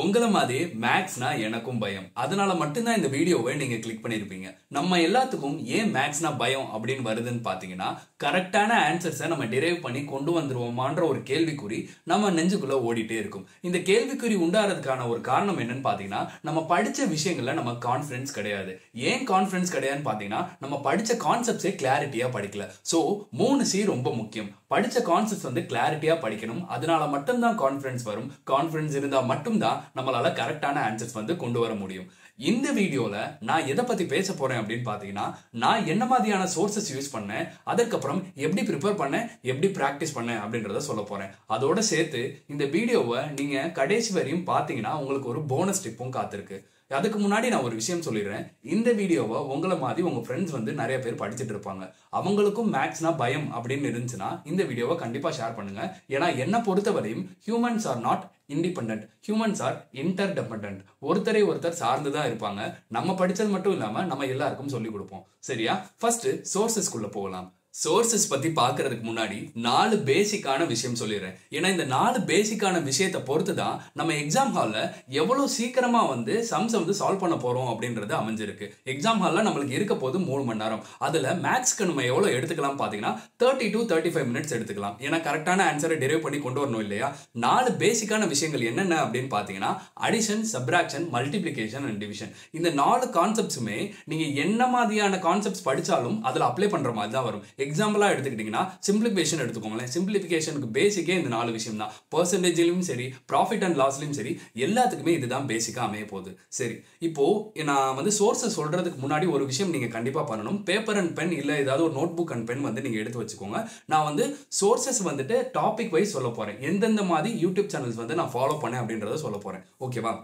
உங்களை மாதிரி மேக்ஸ்னா எனக்கும் பயம். அதனால மட்டும்தான் இந்த வீடியோவை நீங்க கிளிக் பண்ணிருப்பீங்க. நம்ம எல்லாத்துக்கும் ஏன் மேக்ஸ்னா பயம் அப்படின்னு வருதுன்னு பாத்தீங்கன்னா கரெக்டான ஆன்சர்ஸை நம்ம டிரைவ் பண்ணி கொண்டு வந்துருவோமான்ற ஒரு கேள்விக்குறி நம்ம நெஞ்சுக்குள்ள ஓடிட்டே இருக்கும். இந்த கேள்விக்குறி உண்டாகிறதுக்கான ஒரு காரணம் என்னன்னு பாத்தீங்கன்னா நம்ம படிச்ச விஷயங்கள்ல நம்ம கான்ஃபிடன்ஸ் கிடையாது. ஏன் கான்ஃபிடன்ஸ் கிடையாதுன்னு பாத்தீங்கன்னா நம்ம படிச்ச கான்செப்ட்ஸே கிளாரிட்டியா படிக்கல. சோ மூணு சி ரொம்ப முக்கியம். படித்த கான்செப்ட்ஸ் வந்து கிளாரிட்டியாக படிக்கணும். அதனால மட்டும்தான் கான்ஃபிடன்ஸ் வரும். கான்ஃபிடன்ஸ் இருந்தால் மட்டும்தான் நம்மளால் கரெக்டான ஆன்சர்ஸ் வந்து கொண்டு வர முடியும். இந்த வீடியோவில் நான் எதை பற்றி பேச போகிறேன் அப்படின்னு பார்த்தீங்கன்னா நான் என்ன மாதிரியான சோர்சஸ் யூஸ் பண்ணேன் அதுக்கப்புறம் எப்படி ப்ரிப்பேர் பண்ணேன் எப்படி ப்ராக்டிஸ் பண்ணேன் அப்படின்றத சொல்ல போகிறேன் அதோட சேர்த்து இந்த வீடியோவை நீங்கள் கடைசி வரையும் பார்த்தீங்கன்னா உங்களுக்கு ஒரு போனஸ் டிப்பும் காத்திருக்கு. அதுக்கு முன்னாடி நான் ஒரு விஷயம் சொல்லிடுறேன். இந்த வீடியோவை உங்களை மாதிரி உங்க ஃப்ரெண்ட்ஸ் வந்து நிறைய பேர் படிச்சுட்டு இருப்பாங்க. அவங்களுக்கும் மேக்ஸ்னா பயம் அப்படின்னு இருந்துச்சுன்னா இந்த வீடியோவை கண்டிப்பா ஷேர் பண்ணுங்க. ஏன்னா என்ன பொறுத்தவரையும் humans are not independent humans are interdependent ஒருத்தரை ஒருத்தர் சார்ந்து தான் இருப்பாங்க. நம்ம படிச்சது மட்டும் இல்லாம நம்ம எல்லாருக்கும் சொல்லி கொடுப்போம். சரியா? ஃபர்ஸ்ட் சோர்சஸ்குள்ள போகலாம். சோர்சஸ் பத்தி பாக்குறதுக்கு முன்னாடி நாலு பேசிக்கான விஷயம் சொல்லிடுறேன். ஏன்னா இந்த நாலு பேசிக்கான விஷயத்தை பொறுத்து தான் நம்ம எக்ஸாம் ஹால்ல எவ்வளோ சீக்கிரமா வந்து சம்ஸ் வந்து சால்வ் பண்ண போறோம் அப்படின்றது அமைஞ்சிருக்கு. எக்ஸாம் ஹாலில் நம்மளுக்கு இருக்க போது மூணு மணி நேரம். அதுல மேக்ஸ்க்கு நம்ம எவ்வளோ எடுத்துக்கலாம் பாத்தீங்கன்னா thirty to thirty five minutes எடுத்துக்கலாம். ஏன்னா கரெக்டான ஆன்சரை டெரைவ் பண்ணி கொண்டு வரணும் இல்லையா? நாலு பேசிக்கான விஷயங்கள் என்னென்ன அப்படின்னு பாத்தீங்கன்னா addition subtraction multiplication and division இந்த நாலு கான்செப்ட்ஸுமே நீங்க என்ன மாதிரியான கான்செப்ட்ஸ் படிச்சாலும் அதில் அப்ளை பண்ற மாதிரி தான் வரும். எக்ஸாம்பிளாக எடுத்துக்கிட்டிங்கன்னா சிம்பிளிஃபிகேஷன் எடுத்துக்கோங்களேன். சிம்பிளிஃபிகேஷனுக்கு பேசிக்கே இந்த நாலு விஷயம் தான் பர்சன்டேஜ்லையும் சரி ப்ராஃபிட் அண்ட் லாஸ்லையும் சரி எல்லாத்துக்குமே இதுதான் பேசிக்காக அமைய போகுது. சரி இப்போது நான் வந்து சோர்ஸஸ் சொல்கிறதுக்கு முன்னாடி ஒரு விஷயம் நீங்கள் கண்டிப்பாக பண்ணணும். பேப்பர் அண்ட் பென் இல்லை ஏதாவது ஒரு நோட் புக் அண்ட் பென் வந்து நீங்கள் எடுத்து வச்சுக்கோங்க. நான் வந்து சோர்சஸ் வந்துட்டு டாபிக் வைஸ் சொல்ல போகிறேன் எந்தெந்த மாதிரி யூடியூப் சேனல்ஸ் வந்து நான் ஃபாலோ பண்ணேன் அப்படின்றத சொல்ல போகிறேன் ஓகேவா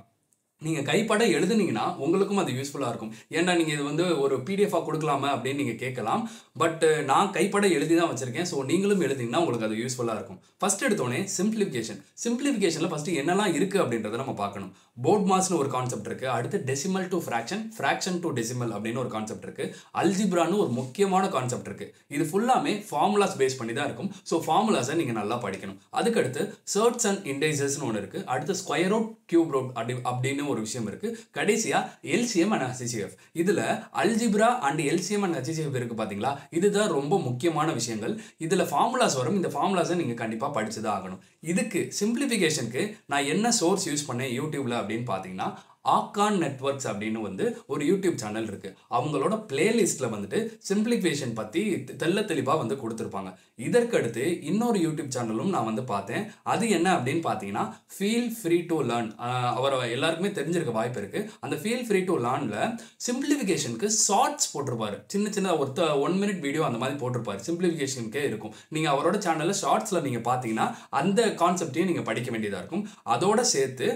நீங்கள் கைப்பட எழுதுனீங்கன்னா உங்களுக்கும் அது யூஸ்ஃபுல்லாக இருக்கும். ஏன்டா நீங்கள் இது வந்து ஒரு பிடிஎஃபாக கொடுக்கலாமா அப்படின்னு நீங்கள் கேட்கலாம். பட் நான் கைப்பட எழுதி தான் வச்சுருக்கேன். ஸோ நீங்களும் எழுதிங்கன்னா உங்களுக்கு அது யூஸ்ஃபுல்லாக இருக்கும். ஃபஸ்ட் எடுத்தோடனே சிம்பிளிஃபிகேஷன் சிம்பிளிஃபிகேஷனில் ஃபஸ்ட்டு என்னெல்லாம் இருக்குது அப்படின்றத நம்ம பார்க்கணும். போர்ட் மாஸ்னு ஒரு கான்செப்ட் இருக்குது அடுத்து decimal to fraction fraction to decimal அப்படின்னு ஒரு கான்செப்ட் இருக்குது அல்ஜிப்ரான்னு ஒரு முக்கியமான கான்செப்ட் இருக்குது இது ஃபுல்லாமே ஃபார்முலாஸ் பேஸ் பண்ணி தான் இருக்கும். ஸோ ஃபார்முலாஸை நீங்கள் நல்லா படிக்கணும். அதுக்கடுத்து சர்ட்ஸ் அண்ட் இண்டைசஸ்னு ஒன்று இருக்குது அடுத்து ஸ்கொயர் ரூட் கியூப் ரூட் அப்படி அப்படின்னு ஒரு விஷயம் இருக்குது கடைசியாக எல்சிஎம் அண்ட் ஹச்சிசிஎஃப் இதில் algebra and LCM and HCF இருக்குது பார்த்தீங்களா இதுதான் ரொம்ப முக்கியமான விஷயங்கள். இதில் ஃபார்முலாஸ் வரும். இந்த ஃபார்முலாஸை நீங்கள் கண்டிப்பாக படித்து தான் ஆகணும். இதுக்கு சிம்பிளிஃபிகேஷனுக்கு நான் என்ன சோர்ஸ் யூஸ் பண்ணேன்? யூடியூப்ல அப்படின்னு பார்த்தீங்கன்னா ஆக்கான் நெட்ஒர்க்ஸ் அப்படின்னு வந்து ஒரு யூடியூப் சேனல் இருக்குது அவங்களோட பிளேலிஸ்ட்ல வந்துட்டு சிம்பிளிஃபிகேஷன் பற்றி தெல்ல தெளிவாக வந்து கொடுத்துருப்பாங்க. இதற்கடுத்து இன்னொரு யூடியூப் சேனலும் நான் வந்து பார்த்தேன். அது என்ன அப்படின்னு பார்த்தீங்கன்னா ஃபீல் ஃப்ரீ டு லேர்ன் அவர் எல்லாருக்குமே தெரிஞ்சிருக்க வாய்ப்பு இருக்குது அந்த ஃபீல் ஃப்ரீ டு லேர்னில் சிம்பிளிஃபிகேஷனுக்கு ஷார்ட்ஸ் போட்டிருப்பார். சின்ன சின்ன ஒருத்த ஒன் மினிட் வீடியோ அந்த மாதிரி போட்டிருப்பார். சிம்பிளிஃபிகேஷனுக்கே இருக்கும். நீங்கள் அவரோட சேனலில் ஷார்ட்ஸில் நீங்கள் பார்த்தீங்கன்னா அந்த கான்செப்டையும் நீங்கள் படிக்க வேண்டியதாக இருக்கும். அதோட சேர்த்து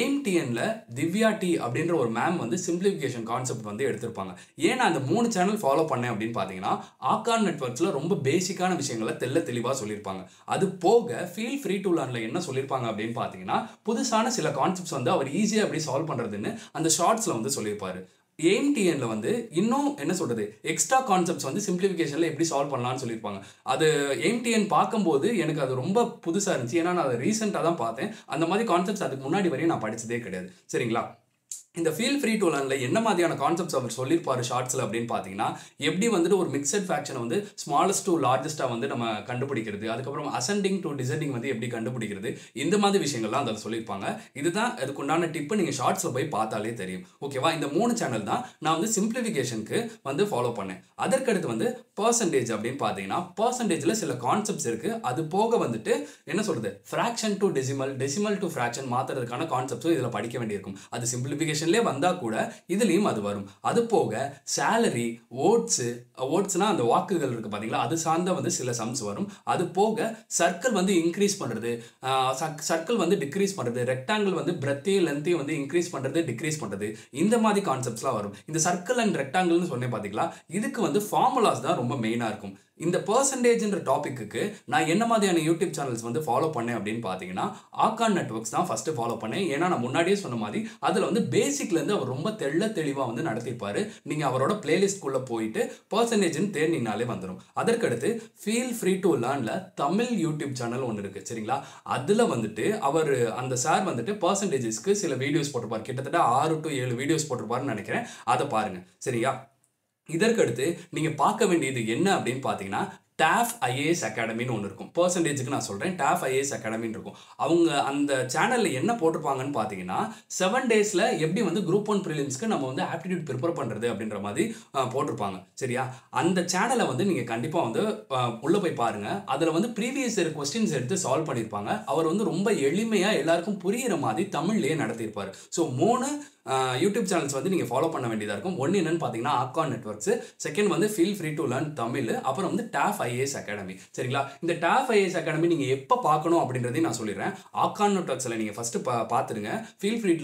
எய்ம் டிஎன்ல திவ்யா டி அப்படின்ற ஒரு மேம் வந்து சிம்பிளிஃபிகேஷன் கான்செப்ட் வந்து எடுத்திருப்பாங்க. ஏன் அந்த மூணு சேனல் ஃபாலோ பண்ணேன் அப்படின்னு பார்த்தீங்கன்னா ஆக்கான் நெட்ஒர்க்ஸில் ரொம்ப பேசிக்கான விஷயங்களை தெல்ல தெளிவாக சொல்லியிருப்பாங்க. அது போக ஃபீல் ஃப்ரீ டு லேர்னில் என்ன சொல்லியிருப்பாங்க அப்படின்னு பார்த்தீங்கன்னா புதுசான சில கான்செப்ட்ஸ் வந்து அவர் ஈஸியாக எப்படி சால்வ் பண்ணுறதுன்னு அந்த ஷார்ட்ஸில் வந்து சொல்லியிருப்பாரு. ஏஎம்டிஎனில் வந்து இன்னும் என்ன சொல்கிறது எக்ஸ்ட்ரா கான்செப்ட்ஸ் வந்து சிம்பிளிஃபிகேஷனில் எப்படி சால்வ் பண்ணலாம்னு சொல்லியிருப்பாங்க. அது ஏஎம்டிஎன் பார்க்கும்போது எனக்கு அது ரொம்ப புதுசாக இருந்துச்சு. ஏன்னா நான் அதை ரீசெண்டாக தான் பார்த்தேன். அந்த மாதிரி கான்செப்ட்ஸ் அதுக்கு முன்னாடி வரையும் நான் படித்ததே கிடையாது. சரிங்களா? இந்த ஃபீல் ஃப்ரீ டு லேர்னில் என்ன மாதிரியான கான்செப்ட்ஸ் அவர் சொல்லியிருப்பார் ஷார்ட்ஸில் அப்படின்னு பார்த்தீங்கன்னா எப்படி வந்துட்டு ஒரு மிக்சட் ஃபேக்ஷனை வந்து ஸ்மாலஸ்ட் டு லார்ஜஸ்ட்டாக வந்து நம்ம கண்டுபிடிக்கிறது அதுக்கப்புறம் அசெண்டிங் டு டிசெண்டிங் வந்து எப்படி கண்டுபிடிக்கிறது இந்த மாதிரி விஷயங்கள்லாம் அதில் சொல்லியிருப்பாங்க இதுதான் அதுக்குண்டான டிப்பு நீங்கள் ஷார்ட்ஸில் போய் பார்த்தாலே தெரியும். ஓகேவா இந்த மூணு சேனல் தான் நான் வந்து சிம்பிளிஃபிகேஷனுக்கு வந்து ஃபாலோ பண்ணேன். அதற்கடுத்து வந்து பர்சன்டேஜ் அப்படின்னு பார்த்தீங்கன்னா பர்சன்டேஜில் சில கான்செப்ட்ஸ் இருக்குது அது போக வந்துட்டு என்ன சொல்கிறது fraction to decimal decimal to fraction மாற்றுறதுக்கான கான்செப்ட்ஸும் இதில் படிக்க வேண்டியிருக்கும். அது சிம்பிளிஃபிகேஷன் செக்ஷன்லேயே வந்தால் கூட இதுலேயும் அது வரும். அது போக சேலரி ஓட்ஸு ஓட்ஸ்னா அந்த வாக்குகள் இருக்குது பார்த்தீங்களா அது சார்ந்த வந்து சில சம்ஸ் வரும். அது போக சர்க்கிள் வந்து இன்க்ரீஸ் பண்ணுறது சர்க்கிள் வந்து டிக்ரீஸ் பண்ணுறது ரெக்டாங்கிள் வந்து பிரத்தையும் லென்த்தையும் வந்து இன்க்ரீஸ் பண்ணுறது டிக்ரீஸ் பண்ணுறது இந்த மாதிரி கான்செப்ட்ஸ்லாம் வரும். இந்த சர்க்கிள் அண்ட் ரெக்டாங்கிள்னு சொன்னேன் பார்த்தீங்களா இதுக்கு வந்து ஃபார்முலாஸ் தான் ரொம்ப மெயினாக இருக்கும். இந்த பர்சன்டேஜ்ன்ற டாப்பிக்கு நான் என்ன மாதிரியான யூடியூப் சேனல்ஸ் வந்து ஃபாலோ பண்ணேன் அப்படின்னு பார்த்தீங்கன்னா ஆக்கான் நெட்ஒர்க்ஸ் தான் ஃபஸ்ட்டு ஃபாலோ பண்ணேன். ஏன்னா நான் முன்னாடியே சொன்ன மாதிரி அதில் வந்து பேசிக்லேருந்து அவர் ரொம்ப தெள்ள தெளிவாக வந்து நடத்திப்பார் நீங்கள் அவரோட பிளேலிஸ்ட்குள்ளே போயிட்டு பர்சன்டேஜ்னு தேடினீங்கனாலே வந்துடும் அதற்கடுத்து ஃபீல் ஃப்ரீ டு லேர்னில் தமிழ் யூடியூப் சேனல் ஒன்று இருக்குது சரிங்களா? அதில் வந்துட்டு அவர் அந்த சார் வந்துட்டு பர்சன்டேஜஸ்க்கு சில வீடியோஸ் போட்டிருப்பார். கிட்டத்தட்ட ஆறு டு ஏழு வீடியோஸ் போட்டிருப்பாருன்னு நினைக்கிறேன். அதை பாருங்கள் சரியா? இதற்கடுத்து நீங்கள் பார்க்க வேண்டியது என்ன அப்படின்னு பார்த்தீங்கன்னா டாஃப் ஐஏஎஸ் அகாடமின்னு ஒன்று இருக்கும். பர்சன்டேஜுக்கு நான் சொல்கிறேன் டாஃப் ஐஏஎஸ் அகாடமின்னு இருக்கும். அவங்க அந்த சேனலில் என்ன போட்டிருப்பாங்கன்னு பார்த்தீங்கன்னா செவன் டேஸில் எப்படி வந்து குரூப் ஒன் ப்ரிலிம்ஸ்க்கு நம்ம வந்து ஆப்டிடியூட் ப்ரிப்பேர் பண்ணுறது அப்படின்ற மாதிரி போட்டிருப்பாங்க. சரியா? அந்த சேனலை வந்து நீங்கள் கண்டிப்பாக வந்து உள்ளே போய் பாருங்கள் அதில் வந்து ப்ரீவியஸ் இயர் கொஸ்டின்ஸ் எடுத்து சால்வ் பண்ணியிருப்பாங்க அவர் வந்து ரொம்ப எளிமையாக எல்லாருக்கும் புரிகிற மாதிரி தமிழ்லேயே நடத்தியிருப்பார். ஸோ மூணு யூடியூப் சேனல்ஸ் வந்து நீங்கள் ஃபாலோ பண்ண வேண்டியதாக இருக்கும். ஒன்று என்னென்னு பார்த்தீங்கன்னா ஆக்கான் நெட்ஒர்க்ஸ் செகண்ட் வந்து feel free to learn Tamil. அப்புறம் வந்து டாஃப் ஐஏஎஸ் அகாடமி சரிங்களா? இந்த டாஃப் ஐஏஎஸ் அகாடமி நீங்கள் எப்போ பார்க்கணும் அப்படின்றதையும் நான் சொல்லிடுறேன். ஆக்கான் நெட்ஒர்க்ஸில் நீங்கள் ஃபஸ்ட்டு பா பார்த்துருங்க feel free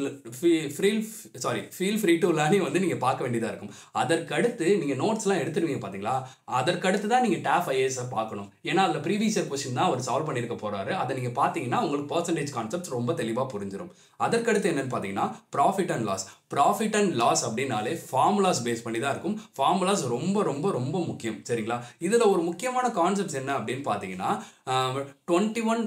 feel sorry feel free to learning வந்து நீங்கள் பார்க்க வேண்டியதாக இருக்கும். அதற்கடுத்து நீங்கள் நோட்ஸ்லாம் எடுத்துருவீங்க பார்த்தீங்களா அதற்கடுத்து தான் நீங்கள் டாஃப் ஐஏஎஸை பார்க்கணும் ஏன்னா அதில் ப்ரீவியஸ் இயர் கொஸ்டின் தான் அவர் சால்வ் பண்ணியிருக்க போகிறாரு அதை நீங்கள் பார்த்தீங்கன்னா உங்களுக்கு பர்சன்டேஜ் கான்செப்ட் ரொம்ப தெளிவாக புரிஞ்சிடும் அதற்கடுத்து என்னென்னு பார்த்தீங்கன்னா profit and loss profit and loss அப்படின்னாலே ஃபார்முலாஸ் பேஸ் பண்ணி தான் இருக்கும். ஃபார்முலாஸ் ரொம்ப ரொம்ப ரொம்ப முக்கியம். சரிங்களா? இதில் ஒரு முக்கியமான கான்செப்ட்ஸ் என்ன அப்படின்னு பார்த்தீங்கன்னா டுவெண்ட்டி ஒன்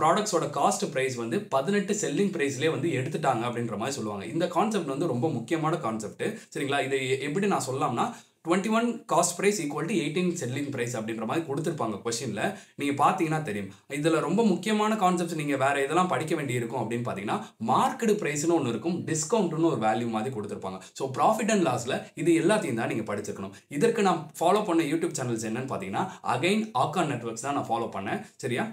ப்ராடக்ட்ஸோட காஸ்ட் ப்ரைஸ் வந்து பதினெட்டு செல்லிங் ப்ரைஸ்லேயே வந்து எடுத்துட்டாங்க அப்படின்ற மாதிரி சொல்லுவாங்க. இந்த கான்செப்ட் வந்து ரொம்ப முக்கியமான கான்செப்ட் சரிங்களா? இதை எப்படி நான் சொல்லலாம்னா twenty one cost price equal to eighteen selling price அப்படின்ற மாதிரி கொடுத்துருப்பாங்க கொஷினில் நீங்கள் பார்த்தீங்கன்னா தெரியும். இதில் ரொம்ப முக்கியமான கான்செப்ட்ஸ் நீங்கள் வேறு இதெல்லாம் படிக்க வேண்டியிருக்கும் அப்படின்னு பார்த்தீங்கன்னா மார்க்கெட் ப்ரைஸ்னு ஒன்று இருக்கும். டிஸ்கவுண்ட்னு ஒரு வேல்யூ மாதிரி கொடுத்துருப்பாங்க. ஸோ ப்ராஃபிட் அண்ட் லாஸில் இது எல்லாத்தையும் தான் நீங்கள் படிச்சிருக்கணும். இதற்கு நான் ஃபாலோ பண்ண யூடியூப் சேனல்ஸ் என்னன்னு பார்த்தீங்கன்னா அகைன் ஆக்கா நெட்ஒர்க்ஸ் தான் நான் ஃபாலோ பண்ணேன். சரியா?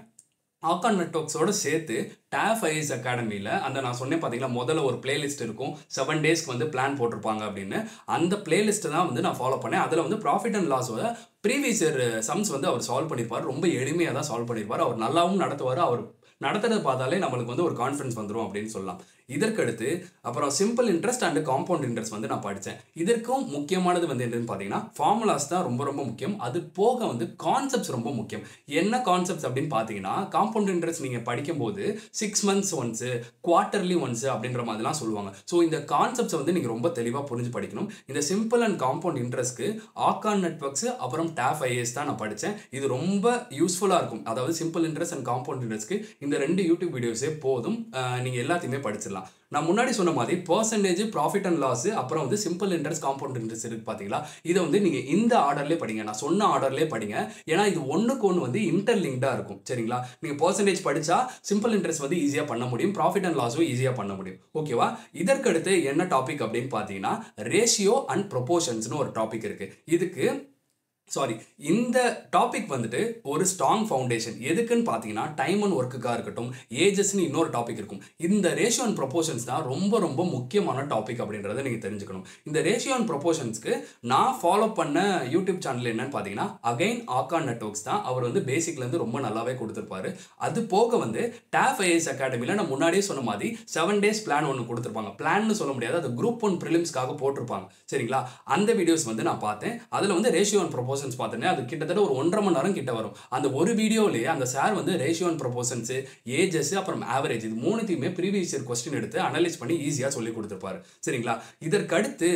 ஆக்கான் நெட்ஒர்க்ஸோட சேர்த்து டாஃப் ஐஸ் அகாடமியில் அந்த நான் சொன்னேன் பார்த்தீங்களா முதல்ல ஒரு பிளேலிஸ்ட் இருக்கும். செவன் டேஸ்க்கு வந்து பிளான் போட்டிருப்பாங்க அப்படின்னு. அந்த பிளேலிஸ்ட்டை தான் வந்து நான் ஃபாலோ பண்ணேன். அதில் வந்து ப்ராஃபிட் அண்ட் லாஸோட ப்ரீவியஸ் இயர் சம்ஸ் வந்து அவர் சால்வ் பண்ணியிருப்பார் ரொம்ப எளிமையாக தான் சால்வ் பண்ணியிருப்பார் அவர் நல்லாவும் நடத்துவார். அவர் நடத்துறது பார்த்தாலே நம்மளுக்கு வந்து ஒரு கான்ஃபிடன்ஸ் வந்துடும் அப்படின்னு சொல்லலாம். இதற்கடுத்து அப்புறம் simple interest and compound interest வந்து நான் படித்தேன் இதற்கும் முக்கியமானது வந்து என்னன்னு பார்த்தீங்கன்னா ஃபார்முலாஸ் தான் ரொம்ப ரொம்ப முக்கியம். அது போக வந்து கான்செப்ட்ஸ் ரொம்ப முக்கியம். என்ன கான்செப்ட்ஸ் அப்படின்னு பார்த்தீங்கன்னா காம்பவுண்ட் இன்ட்ரெஸ்ட் நீங்கள் படிக்கும்போது six months once quarterly once அப்படின்ற மாதிரிலாம் சொல்லுவாங்க. ஸோ இந்த கான்செப்ட்ஸை வந்து நீங்கள் ரொம்ப தெளிவாக புரிஞ்சு படிக்கணும். இந்த சிம்பிள் அண்ட் காம்பவுண்ட் இன்ட்ரெஸ்ட்க்கு ஆக்கான் நெட்ஒர்க்ஸ் அப்புறம் டாஃப் ஐஏஎஸ் தான் நான் படித்தேன் இது ரொம்ப யூஸ்ஃபுல்லாக இருக்கும். அதாவது சிம்பிள் இன்ட்ரெஸ்ட் அண்ட் காம்பவுண்ட் இன்ட்ரெஸ்ட்க்கு இந்த ரெண்டு யூடியூப் வீடியோஸே போதும். நீங்கள் எல்லாத்தையுமே படிச்சிடலாம். நான் முன்னாடி சொன்ன மாதிரி பர்சன்டேஜ் ப்ராஃபிட் அண்ட் லாஸ் அப்புறம் வந்து சிம்பிள் இன்ட்ரெஸ்ட் காம்பவுண்ட் இன்ட்ரெஸ்ட் இருக்கு பார்த்தீங்களா இதை வந்து நீங்கள் இந்த ஆர்டர்லேயே படிங்க. நான் சொன்ன ஆர்டர்லேயே படிங்க. ஏன்னா இது ஒன்றுக்கு ஒன்று வந்து இன்டர்லிங்க்டாக இருக்கும். சரிங்களா? நீங்கள் பர்சன்டேஜ் படித்தா சிம்பிள் இன்ட்ரெஸ்ட் வந்து ஈஸியாக பண்ண முடியும். ப்ராஃபிட் அண்ட் லாஸும் ஈஸியாக பண்ண முடியும். ஓகேவா இதற்கடுத்து என்ன டாபிக் அப்படின்னு பார்த்தீங்கன்னா ரேஷியோ அண்ட் ப்ரொபோஷன்ஸ்னு ஒரு டாபிக் இருக்குது இதுக்கு சாரி இந்த டாபிக் வந்துட்டு ஒரு ஸ்ட்ராங் ஃபவுண்டேஷன் எதுக்குன்னு பார்த்தீங்கன்னா டைம் அண்ட் ஒர்க்குக்காக இருக்கட்டும் ஏஜஸ்னு இன்னொரு டாபிக் இருக்கும். இந்த ரேஷியோ அண்ட் ப்ரொபோஷன்ஸ் தான் ரொம்ப ரொம்ப முக்கியமான டாபிக் அப்படின்றத நீங்கள் தெரிஞ்சுக்கணும். இந்த ரேஷியோ அண்ட் ப்ரொபோஷன்ஸ்க்கு நான் ஃபாலோ பண்ண யூடியூப் சேனல் என்னன்னு பார்த்தீங்கன்னா அகைன் ஆக்கான் நெட்ஒர்க்ஸ் தான். அவர் வந்து பேசிக்லேருந்து ரொம்ப நல்லாவே கொடுத்துருப்பாரு. அது போக வந்து டாஃப் ஐஎஸ் அகாடமியில் நான் முன்னாடியே சொன்ன மாதிரி செவன் டேஸ் பிளான் ஒன்று கொடுத்துருப்பாங்க. பிளான்னு சொல்ல முடியாது. அது குரூப் ஒன் ப்ரிலிம்ஸ்க்காக போட்டிருப்பாங்க. சரிங்களா? அந்த வீடியோஸ் வந்து நான் பார்த்தேன். அதில் வந்து ரேஷியோ அண்ட் ப்ரொபோசன்ஸ் பார்த்தேனே அது கிட்டத்தட்ட ஒரு ஒன்றரை மணி நேரம் கிட்ட வரும். அந்த ஒரு வீடியோலேயே அந்த சார் வந்து ரேஷியோ அண்ட் ப்ரொபோசன்ஸ் ஏஜஸ் அப்புறம் ஆவரேஜ் இது மூணுத்தையுமே ப்ரீவியஸ் இயர் கொஸ்டின் எடுத்து அனலைஸ் பண்ணி ஈஸியாக சொல்லி கொடுத்துருப்பாரு. சரிங்களா? இதற்கடுத்து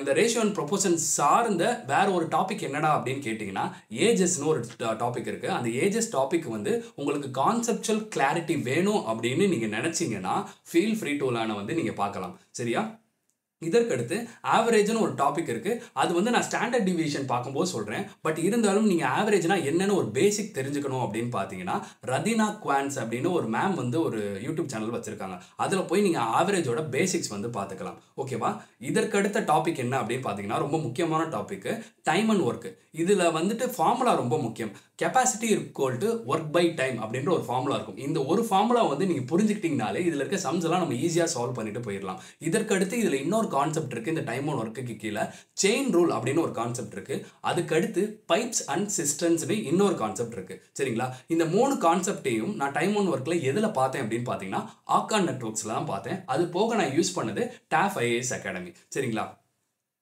இந்த ரேஷியோ அண்ட் ப்ரொபோஷன்ஸ் சார்ந்த வேற ஒரு டாபிக் என்னடா அப்படின்னு கேட்டிங்கன்னா ஏஜஸ்னு ஒரு டாபிக் இருக்குது அந்த ஏஜஸ் டாபிக் வந்து உங்களுக்கு கான்செப்டுவல் கிளாரிட்டி வேணும் அப்படின்னு நீங்கள் நினச்சிங்கன்னா ஃபீல் ஃப்ரீ டூலான வந்து நீங்கள் பார்க்கலாம். சரியா? இதற்கடுத்து ஆவரேஜ்னு ஒரு டாபிக் இருக்குது அது வந்து நான் ஸ்டாண்டர்ட் டிவிஷன் பார்க்கும்போது சொல்கிறேன் பட் இருந்தாலும் நீங்கள் ஆவரேஜ்னா என்னென்ன ஒரு பேசிக் தெரிஞ்சுக்கணும் அப்படின்னு பார்த்தீங்கன்னா ரதினா குவான்ஸ் அப்படின்னு ஒரு மேம் வந்து ஒரு யூடியூப் சேனல் வச்சுருக்காங்க. அதில் போய் நீங்கள் ஆவரேஜோட பேசிக்ஸ் வந்து பார்த்துக்கலாம். ஓகேவா இதற்கடுத்த டாபிக் என்ன அப்படின்னு பார்த்தீங்கன்னா ரொம்ப முக்கியமான டாபிக் டைம் அண்ட் ஒர்க்கு இதில் வந்துட்டு ஃபார்முலா ரொம்ப முக்கியம். Capacity equal to work by time அப்படின்ற ஒரு ஃபார்முலா இருக்கும். இந்த ஒரு ஃபார்முலா வந்து நீங்கள் புரிஞ்சுக்கிட்டீங்கனாலே இதில் இருக்க சம்ஸ் எல்லாம் நம்ம ஈஸியாக சால்வ் பண்ணிட்டு போயிடலாம். இதற்கடுத்து இதில் இன்னொரு கான்செப்ட் இருக்குது இந்த டைம் ஒன் ஒர்க்குக்கு கீழே. செயின் ரூல் அப்படின்னு ஒரு கான்செப்ட் இருக்குது அதுக்கடுத்து பைப்ஸ் அண்ட் சிஸ்டன்ஸ்னு இன்னொரு கான்செப்ட் இருக்குது சரிங்களா? இந்த மூணு கான்செப்டையும் நான் டைம் ஒன் ஒர்க்கில் எதில் பார்த்தேன் அப்படின்னு பார்த்தீங்கன்னா ஆக்கான் நெட்ஒர்க்ஸில் தான் பார்த்தேன். அது போக நான் யூஸ் பண்ணது டாஃப் ஐஏஎஸ் அகாடமி சரிங்களா?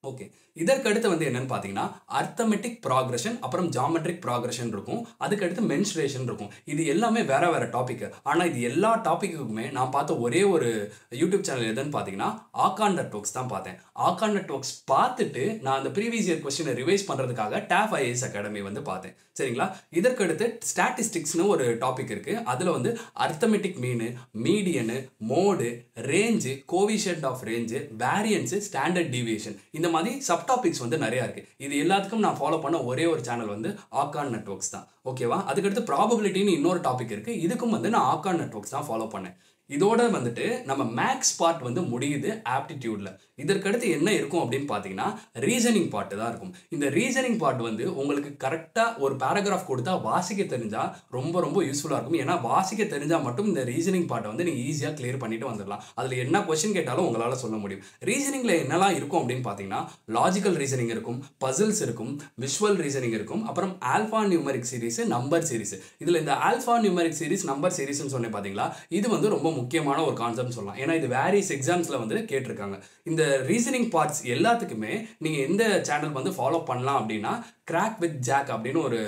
ஓகே இதற்கு அடுத்து வந்து என்னன்னு பார்த்தீங்கன்னா அர்த்தமெட்டிக் ப்ராக்ரஷன் அப்புறம் ஜாமெட்ரிக் ப்ராக்ரஷன் இருக்கும். அதுக்கடுத்து மென்ஸ்ட்ரேஷன் இருக்கும். இது எல்லாமே வேற வேற டாபிக் ஆனால் இது எல்லா டாப்பிக்குமே நான் பார்த்த ஒரே ஒரு யூடியூப் சேனல் எதுன்னு பார்த்தீங்கன்னா ஆகான் டோக்ஸ் தான் பார்த்தேன். ஆகான் டோக்ஸ் பார்த்துட்டு நான் அந்த ப்ரீவியஸ் இயர் கொஸ்டினை ரிவைஸ் பண்ணுறதுக்காக டேஃப் ஐஏஎஸ் அகாடமி வந்து பார்த்தேன். சரிங்களா? இதற்கடுத்து ஸ்டாட்டிஸ்டிக்ஸ்னு ஒரு டாபிக் இருக்கு. அதில் வந்து arithmetic mean median mode range coefficient of range variance standard deviation இந்த மாதிரி சப் டாபிக்ஸ் வந்து நிறையா இருக்குது இது எல்லாத்துக்கும் நான் ஃபாலோ பண்ண ஒரே ஒரு சேனல் வந்து ஆக்கான் நெட்ஒர்க்ஸ் தான். ஓகேவா அதுக்கடுத்து ப்ராபபிலிட்டின்னு இன்னொரு டாபிக் இருக்குது இதுக்கும் வந்து நான் ஆக்கான் நெட்ஒர்க்ஸ் தான் ஃபாலோ பண்ணேன். இதோட வந்துட்டு நம்ம மேக்ஸ் பார்ட் வந்து முடியுது ஆப்டிடியூடில் இதற்கடுத்து என்ன இருக்கும் அப்படின்னு பார்த்தீங்கன்னா ரீசனிங் பார்ட்டு தான் இருக்கும். இந்த ரீசனிங் பார்ட் வந்து உங்களுக்கு கரெக்டாக ஒரு பேராகிராஃப் கொடுத்தா வாசிக்க தெரிஞ்சால் ரொம்ப ரொம்ப யூஸ்ஃபுல்லாக இருக்கும். ஏன்னா வாசிக்க தெரிஞ்சால் மட்டும் இந்த ரீசனிங் பார்ட்டை வந்து நீங்கள் ஈஸியாக கிளியர் பண்ணிட்டு வந்துடலாம். அதில் என்ன கொஸ்டின் கேட்டாலும் உங்களால் சொல்ல முடியும். ரீசனிங்கில் என்னெல்லாம் இருக்கும் அப்படின்னு பார்த்தீங்கன்னா லாஜிக்கல் ரீசனிங் இருக்கும் பசில்ஸ் இருக்கும் விஷுவல் ரீசனிங் இருக்கும் அப்புறம் alpha numeric series number series இதில் இந்த ஆல்ஃபா நியூமரிக் சீரிஸ் நம்பர் சீரிஸ்னு சொன்னேன் பார்த்தீங்களா இது வந்து ரொம்ப முக்கியமான ஒரு கான்செப்ட் சொல்லலாம். ஏன்னா இது வேரியஸ் எக்ஸாம்ஸில் வந்து கேட்டிருக்காங்க. இந்த ரீசனிங் பார்ட்ஸ் எல்லாத்துக்குமே நீங்கள் எந்த சேனல் வந்து ஃபாலோ பண்ணலாம் அப்படின்னா கிராக் வித் ஜாக் அப்படின்னு ஒரு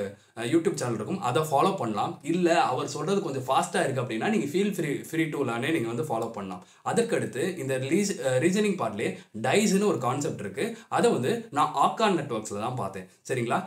யூடியூப் சேனல் இருக்கும். அதை ஃபாலோ பண்ணலாம். இல்லை அவர் சொல்கிறது கொஞ்சம் ஃபாஸ்ட்டாக இருக்குது அப்படின்னா நீங்கள் ஃபீல் ஃப்ரீ ஃப்ரீ டூலானே நீங்கள் வந்து ஃபாலோ பண்ணலாம். அதற்கடுத்து இந்த ரீஸ் ரீசனிங் பார்ட்லேயே டைஸ்னு ஒரு கான்செப்ட் இருக்குது அதை வந்து நான் ஆக்கான் நெட்ஒர்க்ஸில் தான் பார்த்தேன். சரிங்களா?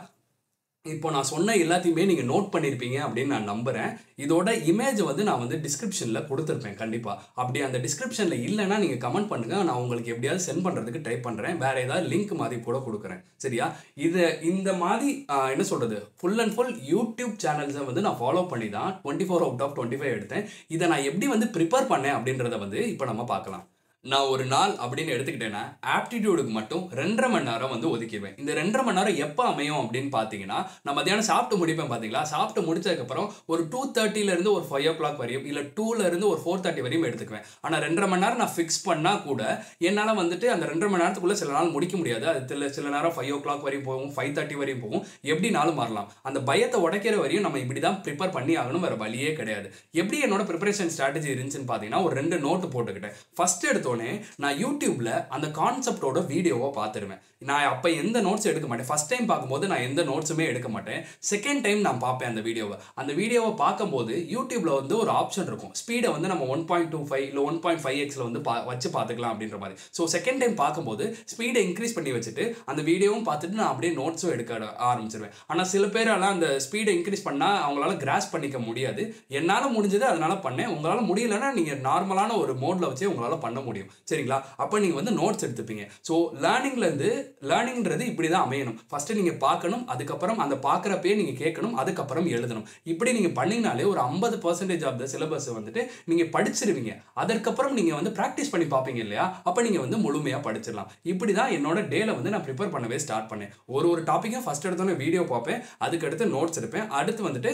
இப்போ நான் சொன்ன எல்லாத்தையுமே நீங்கள் நோட் பண்ணியிருப்பீங்க அப்படின்னு நான் நம்புகிறேன் இதோட இமேஜ் வந்து நான் வந்து டிஸ்கிரிப்ஷனில் கொடுத்துருப்பேன் கண்டிப்பாக அப்படி அந்த டிஸ்கிரிப்ஷனில் இல்லைன்னா நீங்கள் கமெண்ட் பண்ணுங்கள் நான் உங்களுக்கு எப்படியாவது சென்ட் பண்ணுறதுக்கு ட்ரை பண்ணுறேன் வேறு ஏதாவது லிங்க் மாதிரி கூட கொடுக்குறேன். சரியா? இது இந்த மாதிரி என்ன சொல்கிறது ஃபுல் அண்ட் ஃபுல் யூடியூப் சேனல்ஸை வந்து நான் ஃபாலோ பண்ணி தான் twenty four out of twenty five எடுத்தேன். இதை நான் எப்படி வந்து ப்ரிப்பேர் பண்ணேன் அப்படின்றத வந்து இப்போ நம்ம பார்க்கலாம். நான் ஒரு நாள் அப்படின்னு எடுத்துக்கிட்டேன்னா ஆப்டிடியூடுக்கு மட்டும் ரெண்டரை மணி நேரம் வந்து ஒதுக்கிடுவேன். இந்த ரெண்டரை மணி நேரம் எப்போ அமையும் அப்படின்னு பார்த்தீங்கன்னா நான் மத்தியானம் சாப்பிட்டு முடிப்பேன் பார்த்தீங்களா? சாப்பிட்டு முடிச்சதுக்கப்புறம் ஒரு டூ தேர்ட்டிலேருந்து ஒரு ஃபைவ் ஓ கிளாக் வரையும் இல்லை டூலேருந்து ஒரு ஃபோர் தேர்ட்டி வரையும் எடுத்துக்குவேன். ஆனால் ரெண்டரை மணி நேரம் நான் ஃபிக்ஸ் பண்ணால் கூட என்னால் வந்துட்டு அந்த ரெண்டரை மணி நேரத்துக்குள்ளே சில நாள் முடிக்க முடியாது. அது சில சில நேரம் ஃபைவ் ஓ கிளாக் வரையும் போகும் ஃபைவ் தேர்ட்டி வரையும் போகும். எப்படினாலும் மாறலாம். அந்த பயத்தை உடைக்கிற வரையும் நம்ம இப்படி தான் ப்ரிப்பேர் பண்ணி ஆகணும் வேறு வழியே கிடையாது. எப்படி என்னோட ப்ரிப்பரேஷன் ஸ்ட்ராட்டஜி இருந்துச்சுன்னு பார்த்தீங்கன்னா ஒரு ரெண்டு நோட்டு போட்டுக்கிட்டேன். ஃபர்ஸ்ட் உடனே நான் யூடியூப்ல அந்த கான்செப்டோட வீடியோவை பார்த்துருவேன். நான் அப்போ எந்த நோட்ஸ் எடுக்க மாட்டேன். ஃபர்ஸ்ட் டைம் பார்க்கும்போது நான் எந்த நோட்ஸுமே எடுக்க மாட்டேன். செகண்ட் டைம் நான் பார்ப்பேன் அந்த வீடியோவை. அந்த வீடியோவை பார்க்கும்போது யூடியூப்ல வந்து ஒரு ஆப்ஷன் இருக்கும். ஸ்பீடை வந்து நம்ம ஒன் பாயிண்ட் டூ ஃபைவ் இல்லை ஒன் பாயிண்ட் ஃபைவ் எக்ஸில் வந்து பா வச்சு பார்த்துக்கலாம் அப்படின்ற மாதிரி. ஸோ செகண்ட் டைம் பார்க்கும்போது ஸ்பீடை இன்க்ரீஸ் பண்ணி வச்சுட்டு அந்த வீடியோவும் பார்த்துட்டு நான் அப்படியே நோட்ஸும் எடுக்க ஆரம்பிச்சிருவேன். ஆனால் சில பேரால அந்த ஸ்பீடை இன்க்ரீஸ் பண்ணால் அவங்களால கிராஸ் பண்ணிக்க முடியாது. என்னால் முடிஞ்சது அதனால பண்ணேன். உங்களால் முடியலன்னா நீங்கள் நார்மலான ஒரு மோடில் வச்சே உங்களால் பண்ண முடியும். சரிங்களா? அப்போ நீங்கள் வந்து நோட்ஸ் எடுத்துப்பீங்க. ஸோ லேர்னிங்லேருந்து லேர்னிங்ன்றது இப்படி தான் அமையணும். ஃபஸ்ட்டு நீங்கள் பார்க்கணும் அதுக்கப்புறம் அந்த பார்க்குறப்பே நீங்கள் கேட்கணும் அதுக்கப்புறம் எழுதணும். இப்படி நீங்கள் பண்ணிங்கனாலே ஒரு ஐம்பது பர்சன்டேஜ் ஆஃப் த சிலபஸ் வந்துட்டு நீங்கள் படிச்சிருவீங்க. அதற்கப்புறம் நீங்கள் வந்து ப்ராக்டிஸ் பண்ணி பார்ப்பீங்க இல்லையா? அப்போ நீங்கள் வந்து முழுமையாக படிச்சிடலாம். இப்படி தான் என்னோட டேல வந்து நான் ப்ரிப்பேர் பண்ணவே ஸ்டார்ட் பண்ணேன். ஒரு ஒரு டாப்பிக்கும் ஃபஸ்ட் எடுத்தோன்னே வீடியோ பார்ப்பேன் அதுக்கடுத்து நோட்ஸ் எடுப்பேன். அடுத்து வந்துட்டு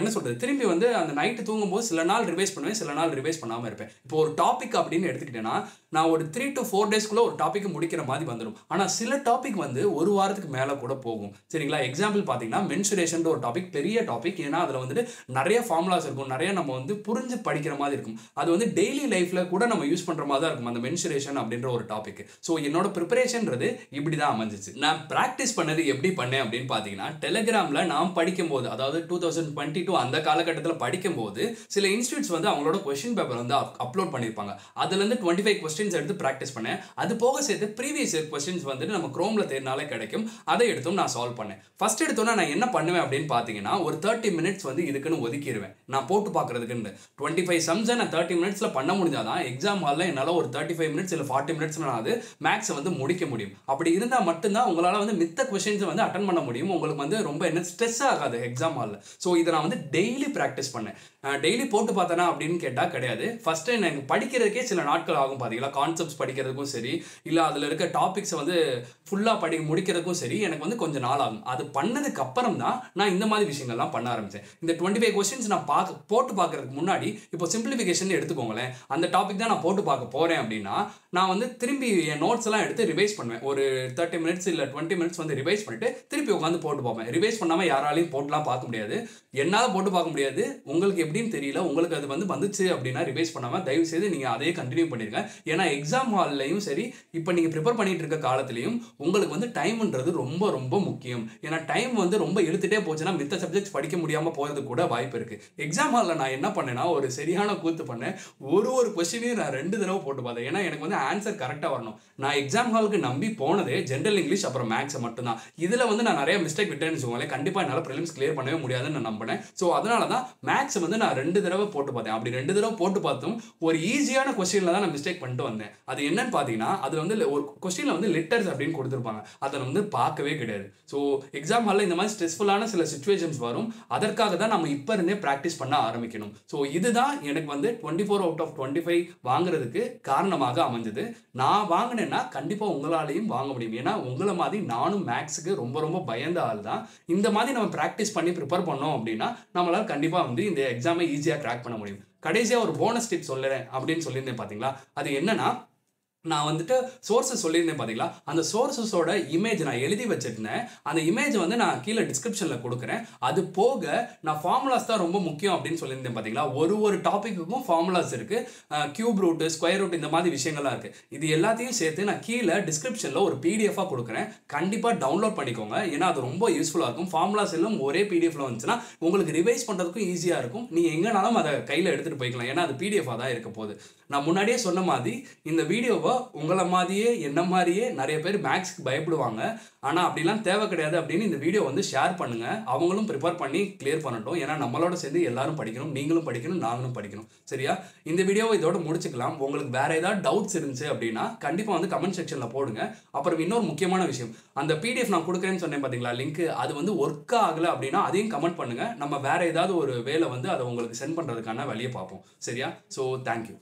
என்ன சொல்கிறது திரும்பி வந்து அந்த நைட்டு தூங்கும்போது சில நாள் ரிவைஸ் பண்ணுவேன் சில நாள் ரிவைஸ் பண்ணாமல் இருப்பேன். இப்போ ஒரு டாபிக் அப்படின்னு எடுத்துக்கிட்டேன்னா பார்த்தீங்கன்னா நான் ஒரு த்ரீ டு ஃபோர் டேஸ்க்குள்ளே ஒரு டாபிக் முடிக்கிற மாதிரி வந்துடும். ஆனால் சில டாபிக் வந்து ஒரு வாரத்துக்கு மேலே கூட போகும். சரிங்களா? எக்ஸாம்பிள் பார்த்தீங்கன்னா மென்சுரேஷன் ஒரு டாபிக் பெரிய டாபிக் ஏன்னா அதில் வந்துட்டு நிறைய ஃபார்முலாஸ் இருக்கும். நிறைய நம்ம வந்து புரிஞ்சு படிக்கிற மாதிரி இருக்கும். அது வந்து டெய்லி லைஃப்பில் கூட நம்ம யூஸ் பண்ணுற மாதிரி தான் இருக்கும். அந்த மென்சுரேஷன் அப்படின்ற ஒரு டாபிக் ஸோ என்னோட ப்ரிப்பரேஷன்றது இப்படி தான் அமைஞ்சிச்சு. நான் ப்ராக்டிஸ் பண்ணது எப்படி பண்ணேன் அப்படின்னு பார்த்தீங்கன்னா டெலிகிராமில் நான் படிக்கும்போது அதாவது டூ தௌசண்ட் டுவெண்ட்டி டூ அந்த காலகட்டத்தில் படிக்கும்போது சில இன்ஸ்டியூட்ஸ் வந்து அவங்களோட கொஸ்டின் பேப்பர் வந்து அப்லோட் பண்ணியிருப்பாங்க அதுலேருந்து டுவெண்ட்டி ஃபைவ் கொஸ்டின்ஸ் எடுத்து ப்ராக்டிஸ் பண்ணேன். அது போக சேர்த்து ப்ரீவியஸ் இயர் கொஸ்டின்ஸ் வந்துட்டு நம்ம க்ரோமில் தேடினாலே கிடைக்கும். அதை எடுத்தும் நான் சால்வ் பண்ணேன். ஃபர்ஸ்ட் எடுத்தோன்னா நான் என்ன பண்ணுவேன் அப்படின்னு பார்த்தீங்கன்னா ஒரு தேர்ட்டி மினிட்ஸ் வந்து இதுக்குன்னு ஒதுக்கிடுவேன் நான் போட்டு பார்க்கறதுக்குன்னு. டுவெண்ட்டி ஃபைவ் சம்ஸை நான் தேர்ட்டி மினிட்ஸில் பண்ண முடிஞ்சாதான் எக்ஸாம் ஹாலில் என்னால் ஒரு தேர்ட்டி ஃபைவ் மினிட்ஸ் இல்லை ஃபார்ட்டி மினிட்ஸ் நான் அது மேக்ஸை வந்து முடிக்க முடியும். அப்படி இருந்தால் மட்டும்தான் உங்களால் வந்து மித்த கொஸ்டின்ஸை வந்து அட்டன் பண்ண முடியும். உங்களுக்கு வந்து ரொம்ப என்ன ஸ்ட்ரெஸ் ஆகாது எக்ஸாம் ஹாலில் ஸோ இதை நான் வந்து டெய்லி ப்ராக்டிஸ் பண்ணேன். டெய்லி போட்டு பார்த்தேனா அப்படின்னு கேட்டால் கிடையாது. ஃபஸ்ட்டு எனக்கு படிக்கிறதுக்கே சில நாட்கள் ஆகும் பார்த்தீங்களா கான்செப்ட்ஸ் படிக்கிறதுக்கும் சரி இல்லை அதில் இருக்க டாபிக்ஸை வந்து ஃபுல்லாக படி முடிக்கிறதுக்கும் சரி எனக்கு வந்து கொஞ்சம் நாள் ஆகும். அது பண்ணதுக்கு அப்புறம் தான் நான் இந்த மாதிரி விஷயங்கள்லாம் பண்ண ஆரம்பித்தேன் இந்த டுவெண்ட்டி ஃபைவ் கொஸ்டின்ஸ் நான் பார்க்க போட்டு பார்க்கறதுக்கு முன்னாடி இப்போ சிம்பிளிஃபிகேஷன் எடுத்துக்கோங்களேன். அந்த டாபிக் தான் நான் போட்டு பார்க்க போகிறேன் அப்படின்னா நான் வந்து திரும்பி என் நோட்ஸ் எல்லாம் எடுத்து ரிவைஸ் பண்ணுவேன். ஒரு தேர்ட்டி மினிட்ஸ் இல்லை டுவெண்ட்டி மினிட்ஸ் வந்து ரிவைஸ் பண்ணிட்டு திருப்பி உட்காந்து போட்டு பார்ப்பேன். ரிவைஸ் பண்ணாமல் யாராலையும் போட்டுலாம் பார்க்க முடியாது. என்னால் போட்டு பார்க்க முடியாது. உங்களுக்கு எப்படின்னு தெரியல. உங்களுக்கு அது வந்து வந்துச்சு அப்படின்னா ரிவைஸ் பண்ணாமல் தயவு செய்து நீங்கள் அதையே கண்டினியூ பண்ணிருங்க. ஏன்னா எக்ஸாம் ஹால்லையும் சரி இப்போ நீங்கள் ப்ரிப்பேர் பண்ணிகிட்டு இருக்க காலத்துலையும் உங்களுக்கு வந்து டைம்ன்றது ரொம்ப ரொம்ப முக்கியம். ஏன்னா டைம் வந்து ரொம்ப இழுத்துட்டே போச்சுன்னா மித்த சப்ஜெக்ட்ஸ் படிக்க முடியாமல் போகிறது கூட வாய்ப்பு இருக்குது எக்ஸாம் ஹாலில் நான் என்ன பண்ணேன்னா ஒரு சரியான கூத்து பண்ணேன். ஒரு ஒரு கொஸ்டினையும் நான் ரெண்டு தடவை போட்டு பார்த்தேன். ஏன்னா எனக்கு வந்து ஆன்சர் கரெக்டாக வரணும். நான் எக்ஸாம் ஹாலுக்கு நம்பி போனதே ஜென்ரல் இங்கிலீஷ் அப்புறம் மேக்ஸை மட்டும்தான். இதில் வந்து நான் நிறைய மிஸ்டேக் விட்டேன்னு வச்சுக்கோங்களேன். கண்டிப்பாக என்னால் ப்ரிலிம்ஸ் கிளியர் பண்ணவே முடியாதுன்னு நான் நம்பினேன். ஸோ அதனால தான் மேக்ஸ் வந்து நான் ரெண்டு தடவை போட்டு பார்த்தேன். அப்படி ரெண்டு தடவை போட்டு பார்த்தும் ஒரு ஈஸியான கொஸ்டினில் தான் நான் மிஸ்டேக் பண்ணிட்டு வந்தேன். அது என்னன்னு பார்த்தீங்கன்னா அதில் வந்து ஒரு கொஸ்டினில் வந்து லெட்டர்ஸ் அப்படின்னு கொடுத்துருப்பாங்க. அதை வந்து பார்க்கவே கிடையாது. ஸோ எக்ஸாம் ஹாலில் இந்த மாதிரி ஸ்ட்ரெஸ்ஃபுல்லான சில சுச்சுவேஷன்ஸ் வரும். அதற்காக தான் நம்ம இப்போ இருந்தே ப்ராக்டிஸ் பண்ண ஆரம்பிக்கணும். ஸோ இதுதான் எனக்கு வந்து twenty four out of twenty five வாங்குறதுக்கு காரணமாக அமைஞ்சது. நான் வாங்கினேன்னா கண்டிப்பாக உங்களாலையும் வாங்க முடியும். ஏன்னா உங்களை மாதிரி நானும் மேக்ஸுக்கு ரொம்ப ரொம்ப பயந்த ஆள் தான். இந்த மாதிரி நம்ம ப்ராக்டிஸ் பண்ணி ப்ரிப்பேர் பண்ணோம் அப்படின்னா நம்மளால் கண்டிப்பாக வந்து இந்த எக்ஸாமை ஈஸியாக கிராக் பண்ண முடியும். கடைசியாக ஒரு போனஸ் டிப் சொல்லுறேன் அப்படின்னு சொல்லியிருந்தேன் பார்த்தீங்களா அது என்னன்னா நான் வந்துட்டு சோர்ஸஸ் சொல்லியிருந்தேன் பார்த்தீங்களா அந்த சோர்ஸஸோட இமேஜ் நான் எழுதி வச்சிருந்தேன். அந்த இமேஜ் வந்து நான் கீழே டிஸ்கிரிப்ஷனில் கொடுக்குறேன். அது போக நான் ஃபார்முலாஸ் தான் ரொம்ப முக்கியம் அப்படின்னு சொல்லியிருந்தேன் பார்த்தீங்களா ஒரு ஒரு டாப்பிக்குக்கும் ஃபார்முலாஸ் இருக்குது கியூப் ரூட் ஸ்கொயர் ரூட் இந்த மாதிரி விஷயங்கள்லாம் இருக்குது இது எல்லாத்தையும் சேர்த்து நான் கீழே டிஸ்கிரிப்ஷனில் ஒரு பிடிஎஃபாக கொடுக்குறேன். கண்டிப்பாக டவுன்லோட் பண்ணிக்கோங்க. ஏன்னா அது ரொம்ப யூஸ்ஃபுல்லாக இருக்கும். ஃபார்முலாஸ் எல்லாம் ஒரே பிடிஎஃப்ல வந்துச்சுன்னா உங்களுக்கு ரிவைஸ் பண்ணுறதுக்கும் ஈஸியாக இருக்கும். நீங்கள் எங்கேனாலும் அதை கையில் எடுத்துகிட்டு போய்க்கலாம். ஏன்னா அது பிடிஎஃபாக தான் இருக்க போகுது. நான் முன்னாடியே சொன்ன மாதிரி இந்த வீடியோவை உங்களை மாதிரியே என்ன மாதிரியே நிறைய பேர் மேக்ஸ்க்கு பயப்படுவாங்க. ஆனால் அப்படிலாம் தேவை கிடையாது அப்படின்னு இந்த வீடியோ வந்து ஷேர் பண்ணுங்க. அவங்களும் ப்ரிப்பேர் பண்ணி கிளியர் பண்ணட்டும். ஏன்னா நம்மளோட சேர்ந்து எல்லாரும் படிக்கணும் நீங்களும் படிக்கணும் நாங்களும் படிக்கணும். சரியா? இந்த வீடியோவை இதோட முடிச்சுக்கலாம். உங்களுக்கு வேற ஏதாவது டவுட்ஸ் இருந்துச்சு அப்படின்னா கண்டிப்பாக வந்து கமெண்ட் செக்ஷனில் போடுங்க. அப்புறம் இன்னொரு முக்கியமான விஷயம். அந்த பிடிஎஃப் நான் கொடுக்குறேன்னு சொன்னேன் பார்த்தீங்களா லிங்க் அது வந்து ஒர்க் ஆகலை அப்படின்னா அதையும் கமெண்ட் பண்ணுங்க. நம்ம வேற ஏதாவது ஒரு வேலை வந்து அதை உங்களுக்கு சென்ட் பண்ணுறதுக்கான வழியை பார்ப்போம். சரியா? So thank you